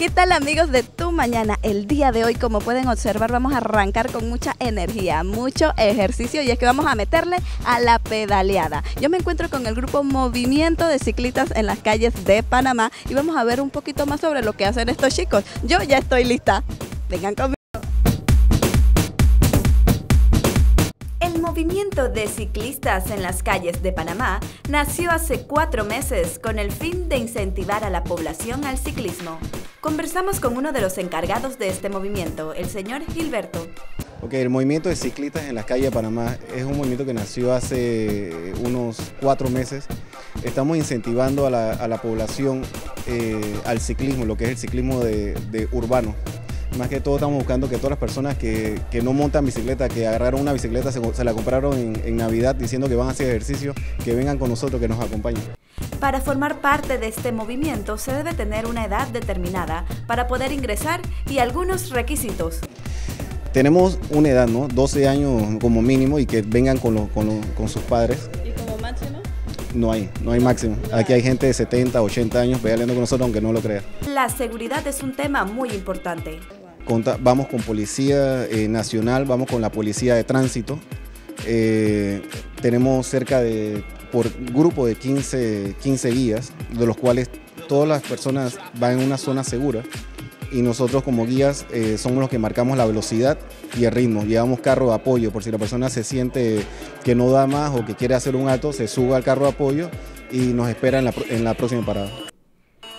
¿Qué tal amigos de Tu Mañana? El día de hoy, como pueden observar, vamos a arrancar con mucha energía, mucho ejercicio y es que vamos a meterle a la pedaleada. Yo me encuentro con el grupo Movimiento de Ciclistas en las calles de Panamá y vamos a ver un poquito más sobre lo que hacen estos chicos. Yo ya estoy lista. Vengan conmigo. El movimiento de ciclistas en las calles de Panamá nació hace cuatro meses con el fin de incentivar a la población al ciclismo. Conversamos con uno de los encargados de este movimiento, el señor Gilberto. Ok, el movimiento de ciclistas en las calles de Panamá es un movimiento que nació hace unos cuatro meses. Estamos incentivando a la, población eh, al ciclismo, lo que es el ciclismo de, urbano. Más que todo estamos buscando que todas las personas que, no montan bicicleta, que agarraron una bicicleta, se, la compraron en, en Navidad diciendo que van a hacer ejercicio, que vengan con nosotros, que nos acompañen. Para formar parte de este movimiento se debe tener una edad determinada para poder ingresar y algunos requisitos. Tenemos una edad, ¿no? 12 años como mínimo y que vengan con, con, sus padres. ¿Y como máximo? No hay, no hay máximo. Aquí hay gente de 70, 80 años pedaleando con nosotros, aunque no lo crea. La seguridad es un tema muy importante. vamos con Policía eh, Nacional, vamos con la Policía de Tránsito. Eh, tenemos cerca de por grupo de 15, 15 guías, de los cuales todas las personas van en una zona segura y nosotros como guías eh, somos los que marcamos la velocidad y el ritmo. Llevamos carro de apoyo por si la persona se siente que no da más o que quiere hacer un alto, se sube al carro de apoyo y nos espera en la, en la próxima parada.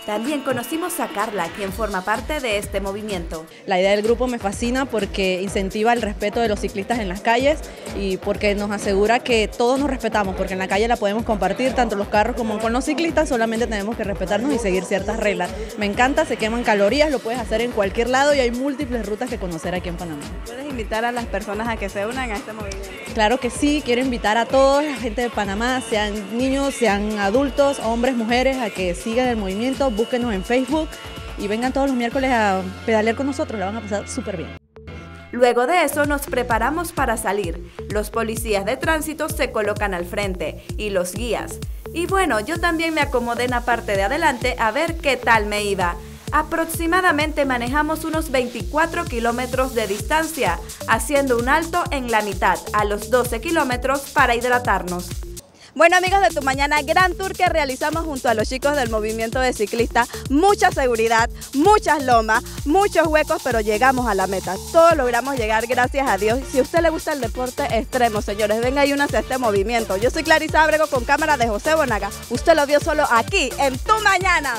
También conocimos a Carla, quien forma parte de este movimiento. La idea del grupo me fascina porque incentiva el respeto de los ciclistas en las calles y porque nos asegura que todos nos respetamos, porque en la calle la podemos compartir, tanto los carros como con los ciclistas, solamente tenemos que respetarnos y seguir ciertas reglas. Me encanta, se queman calorías, lo puedes hacer en cualquier lado y hay múltiples rutas que conocer aquí en Panamá. ¿Puedes invitar a las personas a que se unan a este movimiento? Claro que sí, quiero invitar a toda la gente de Panamá, sean niños, sean adultos, hombres, mujeres, a que sigan el movimiento búsquenos en Facebook y vengan todos los miércoles a pedalear con nosotros, la van a pasar súper bien. Luego de eso nos preparamos para salir. Los policías de tránsito se colocan al frente y los guías. Y bueno, yo también me acomodé en la parte de adelante a ver qué tal me iba. Aproximadamente manejamos unos 24 kilómetros de distancia, haciendo un alto en la mitad, a los 12 kilómetros, para hidratarnos. Bueno amigos de Tu Mañana, gran tour que realizamos junto a los chicos del movimiento de ciclistas. Mucha seguridad, muchas lomas, muchos huecos, pero llegamos a la meta. Todos logramos llegar, gracias a Dios. Si a usted le gusta el deporte extremo, señores, venga y únase a este movimiento. Yo soy Clarisa Abrego con cámara de José Bonaga. Usted lo vio solo aquí, en Tu Mañana.